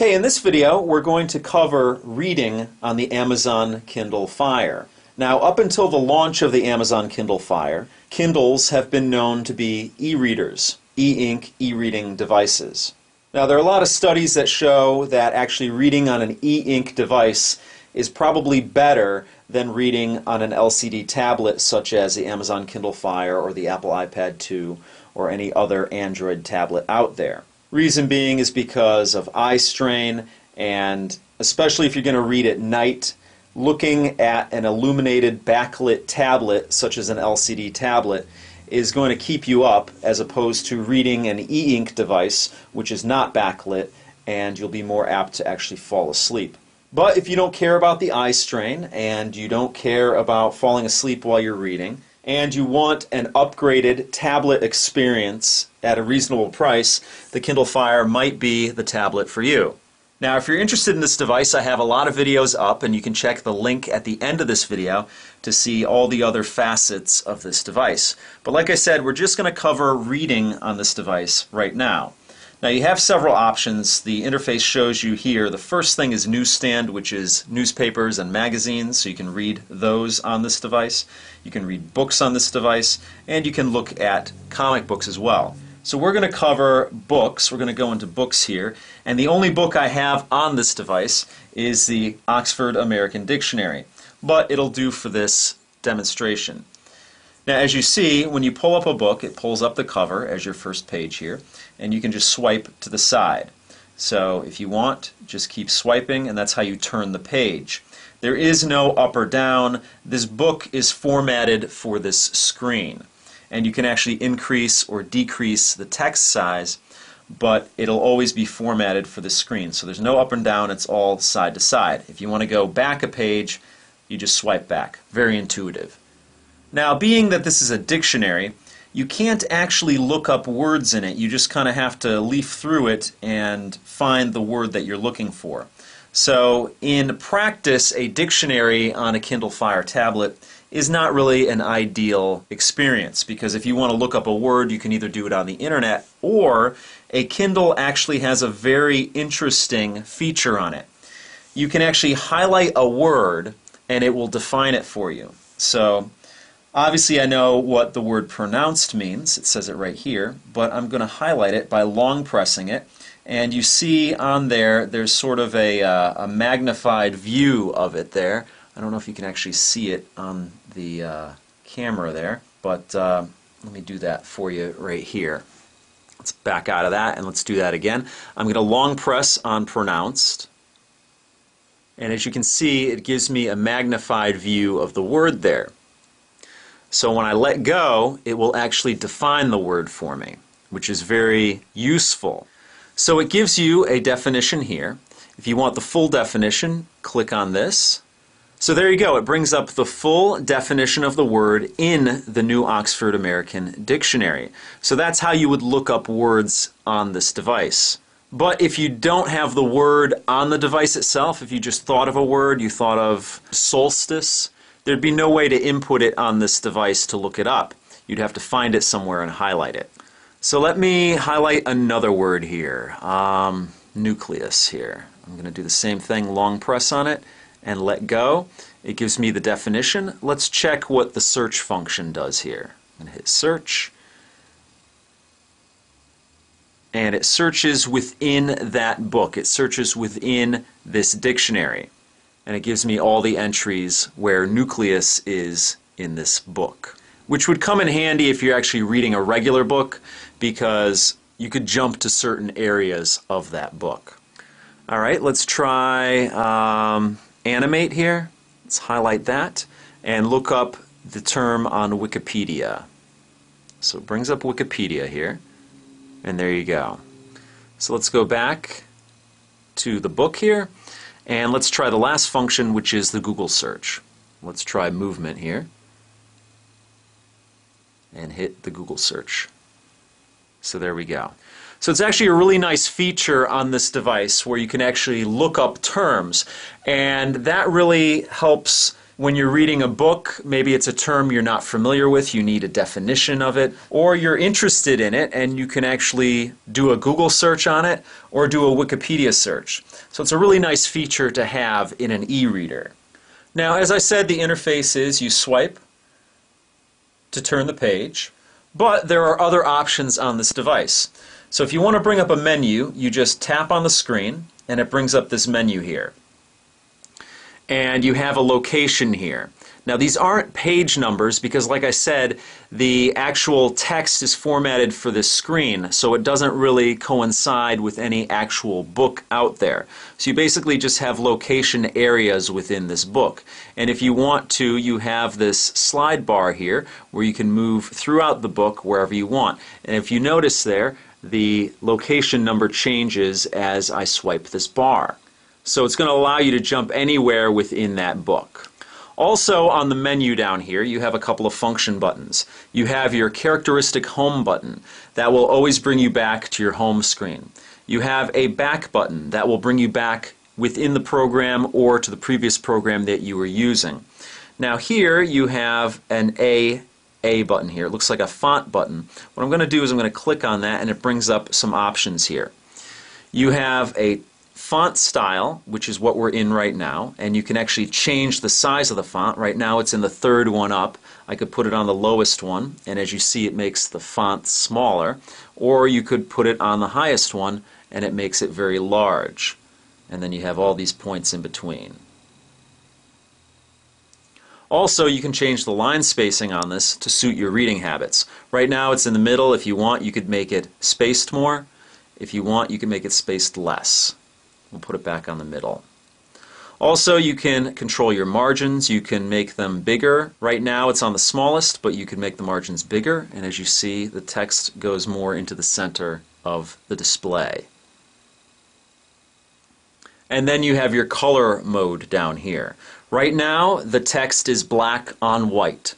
Okay, in this video we're going to cover reading on the Amazon Kindle Fire. Now, up until the launch of the Amazon Kindle Fire, Kindles have been known to be e-readers, e-ink, e-reading devices. Now, there are a lot of studies that show that actually reading on an e-ink device is probably better than reading on an LCD tablet such as the Amazon Kindle Fire or the Apple iPad 2 or any other Android tablet out there. Reason being is because of eye strain, and especially if you're going to read at night, looking at an illuminated backlit tablet, such as an LCD tablet, is going to keep you up as opposed to reading an e ink device, which is not backlit, and you'll be more apt to actually fall asleep. But if you don't care about the eye strain and you don't care about falling asleep while you're reading, and you want an upgraded tablet experience at a reasonable price, the Kindle Fire might be the tablet for you. Now, if you're interested in this device, I have a lot of videos up, and you can check the link at the end of this video to see all the other facets of this device. But like I said, we're just going to cover reading on this device right now. Now you have several options. The interface shows you here. The first thing is newsstand, which is newspapers and magazines, so you can read those on this device. You can read books on this device, and you can look at comic books as well. So we're going to cover books. We're going to go into books here. And the only book I have on this device is the Oxford American Dictionary. But it'll do for this demonstration. Now, as you see, when you pull up a book, it pulls up the cover as your first page here, and you can just swipe to the side. So if you want, just keep swiping, and that's how you turn the page. There is no up or down. This book is formatted for this screen, and you can actually increase or decrease the text size, but it'll always be formatted for the screen. So there's no up and down, it's all side to side. If you want to go back a page, you just swipe back. Very intuitive. Now, being that this is a dictionary, you can't actually look up words in it. You just kind of have to leaf through it and find the word that you're looking for. So, in practice, a dictionary on a Kindle Fire tablet is not really an ideal experience because if you want to look up a word, you can either do it on the internet or a Kindle actually has a very interesting feature on it. You can actually highlight a word and it will define it for you. So, Obviously, I know what the word pronounced means. It says it right here, but I'm going to highlight it by long pressing it. And you see on there, there's sort of a, uh, a magnified view of it there. I don't know if you can actually see it on the uh, camera there, but uh, let me do that for you right here. Let's back out of that and let's do that again. I'm going to long press on pronounced. And as you can see, it gives me a magnified view of the word there. So when I let go, it will actually define the word for me, which is very useful. So it gives you a definition here. If you want the full definition, click on this. So there you go. It brings up the full definition of the word in the New Oxford American Dictionary. So that's how you would look up words on this device. But if you don't have the word on the device itself, if you just thought of a word, you thought of solstice, There'd be no way to input it on this device to look it up. You'd have to find it somewhere and highlight it. So let me highlight another word here, um, nucleus here. I'm going to do the same thing, long press on it and let go. It gives me the definition. Let's check what the search function does here. I'm going to hit search. And it searches within that book. It searches within this dictionary and it gives me all the entries where nucleus is in this book, which would come in handy if you're actually reading a regular book because you could jump to certain areas of that book. All right, let's try um, animate here. Let's highlight that and look up the term on Wikipedia. So it brings up Wikipedia here, and there you go. So let's go back to the book here and let's try the last function, which is the Google search. Let's try movement here and hit the Google search. So there we go. So it's actually a really nice feature on this device where you can actually look up terms and that really helps when you're reading a book, maybe it's a term you're not familiar with, you need a definition of it, or you're interested in it and you can actually do a Google search on it or do a Wikipedia search. So it's a really nice feature to have in an e reader. Now, as I said, the interface is you swipe to turn the page, but there are other options on this device. So if you want to bring up a menu, you just tap on the screen and it brings up this menu here and you have a location here. Now these aren't page numbers because like I said the actual text is formatted for this screen so it doesn't really coincide with any actual book out there. So you basically just have location areas within this book and if you want to you have this slide bar here where you can move throughout the book wherever you want and if you notice there the location number changes as I swipe this bar. So it's going to allow you to jump anywhere within that book. Also on the menu down here you have a couple of function buttons. You have your characteristic home button that will always bring you back to your home screen. You have a back button that will bring you back within the program or to the previous program that you were using. Now here you have an A A button here. It looks like a font button. What I'm going to do is I'm going to click on that and it brings up some options here. You have a font style, which is what we're in right now, and you can actually change the size of the font. Right now it's in the third one up. I could put it on the lowest one, and as you see it makes the font smaller, or you could put it on the highest one and it makes it very large. And then you have all these points in between. Also, you can change the line spacing on this to suit your reading habits. Right now it's in the middle. If you want, you could make it spaced more. If you want, you can make it spaced less. We'll put it back on the middle. Also, you can control your margins. You can make them bigger. Right now it's on the smallest, but you can make the margins bigger. And as you see, the text goes more into the center of the display. And then you have your color mode down here. Right now, the text is black on white.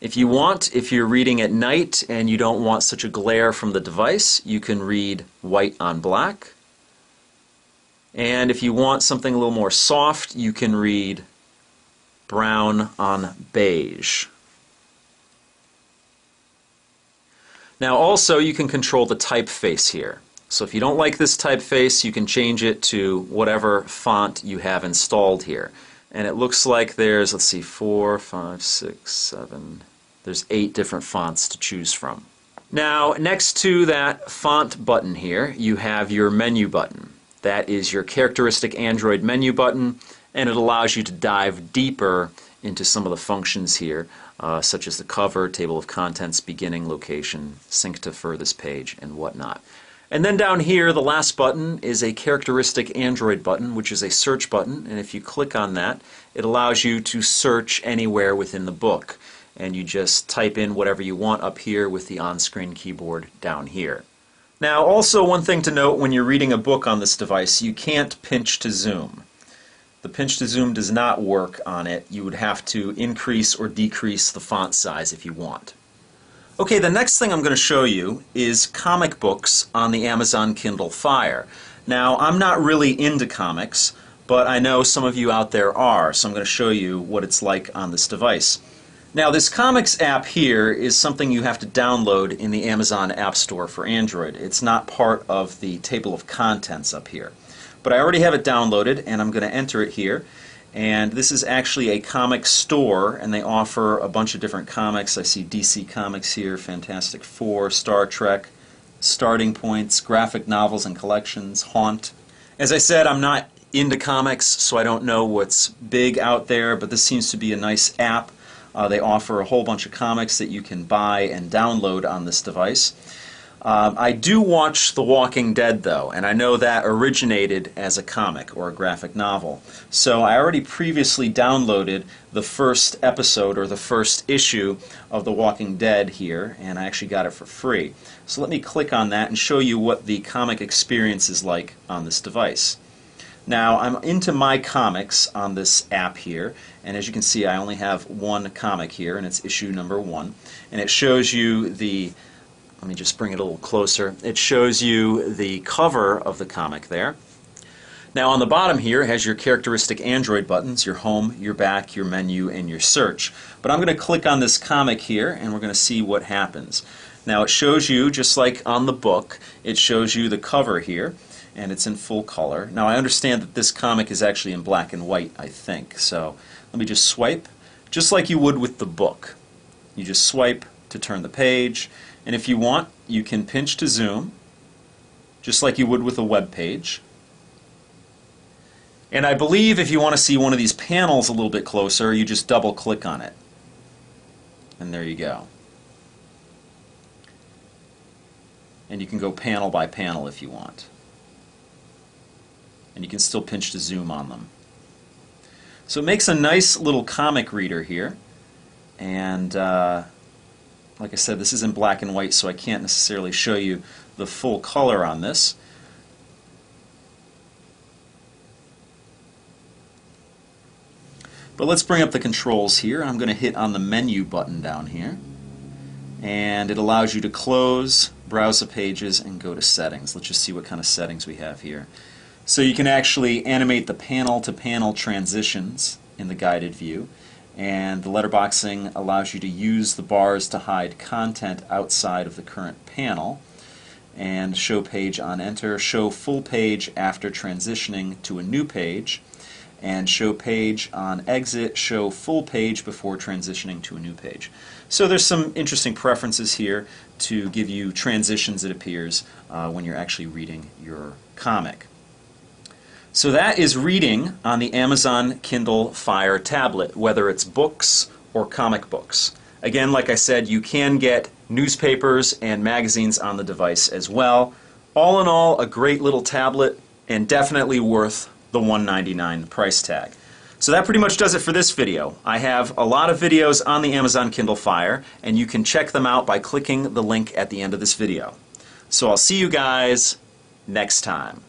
If you want, if you're reading at night and you don't want such a glare from the device, you can read white on black. And if you want something a little more soft, you can read brown on beige. Now also you can control the typeface here. So if you don't like this typeface, you can change it to whatever font you have installed here. And it looks like there's, let's see, four, five, six, seven, there's eight different fonts to choose from. Now, next to that font button here, you have your menu button. That is your characteristic Android menu button, and it allows you to dive deeper into some of the functions here, uh, such as the cover, table of contents, beginning, location, sync to furthest page, and whatnot. And then down here, the last button is a characteristic Android button, which is a search button, and if you click on that, it allows you to search anywhere within the book. And you just type in whatever you want up here with the on-screen keyboard down here. Now, also one thing to note when you're reading a book on this device, you can't pinch to zoom. The pinch to zoom does not work on it. You would have to increase or decrease the font size if you want. Okay, the next thing I'm going to show you is comic books on the Amazon Kindle Fire. Now, I'm not really into comics, but I know some of you out there are, so I'm going to show you what it's like on this device. Now this comics app here is something you have to download in the Amazon App Store for Android. It's not part of the table of contents up here. But I already have it downloaded and I'm going to enter it here. And this is actually a comic store and they offer a bunch of different comics. I see DC Comics here, Fantastic Four, Star Trek, Starting Points, graphic novels and collections, Haunt. As I said, I'm not into comics, so I don't know what's big out there, but this seems to be a nice app. Uh, they offer a whole bunch of comics that you can buy and download on this device. Um, I do watch The Walking Dead, though, and I know that originated as a comic or a graphic novel. So I already previously downloaded the first episode or the first issue of The Walking Dead here, and I actually got it for free. So let me click on that and show you what the comic experience is like on this device. Now I'm into my comics on this app here and as you can see I only have one comic here and it's issue number one and it shows you the let me just bring it a little closer it shows you the cover of the comic there Now on the bottom here has your characteristic Android buttons, your home, your back, your menu, and your search. But I'm going to click on this comic here and we're going to see what happens. Now it shows you, just like on the book, it shows you the cover here and it's in full color. Now I understand that this comic is actually in black and white, I think. So let me just swipe, just like you would with the book. You just swipe to turn the page, and if you want, you can pinch to zoom, just like you would with a web page. And I believe if you want to see one of these panels a little bit closer, you just double click on it. And there you go. And you can go panel by panel if you want and you can still pinch to zoom on them. So it makes a nice little comic reader here, and uh, like I said, this is in black and white, so I can't necessarily show you the full color on this. But let's bring up the controls here. I'm going to hit on the menu button down here. And it allows you to close, browse the pages, and go to settings. Let's just see what kind of settings we have here. So you can actually animate the panel-to-panel -panel transitions in the guided view. And the letterboxing allows you to use the bars to hide content outside of the current panel. And show page on enter, show full page after transitioning to a new page. And show page on exit, show full page before transitioning to a new page. So there's some interesting preferences here to give you transitions, it appears, uh, when you're actually reading your comic. So that is reading on the Amazon Kindle Fire tablet, whether it's books or comic books. Again, like I said, you can get newspapers and magazines on the device as well. All in all, a great little tablet and definitely worth the 199 price tag. So that pretty much does it for this video. I have a lot of videos on the Amazon Kindle Fire, and you can check them out by clicking the link at the end of this video. So I'll see you guys next time.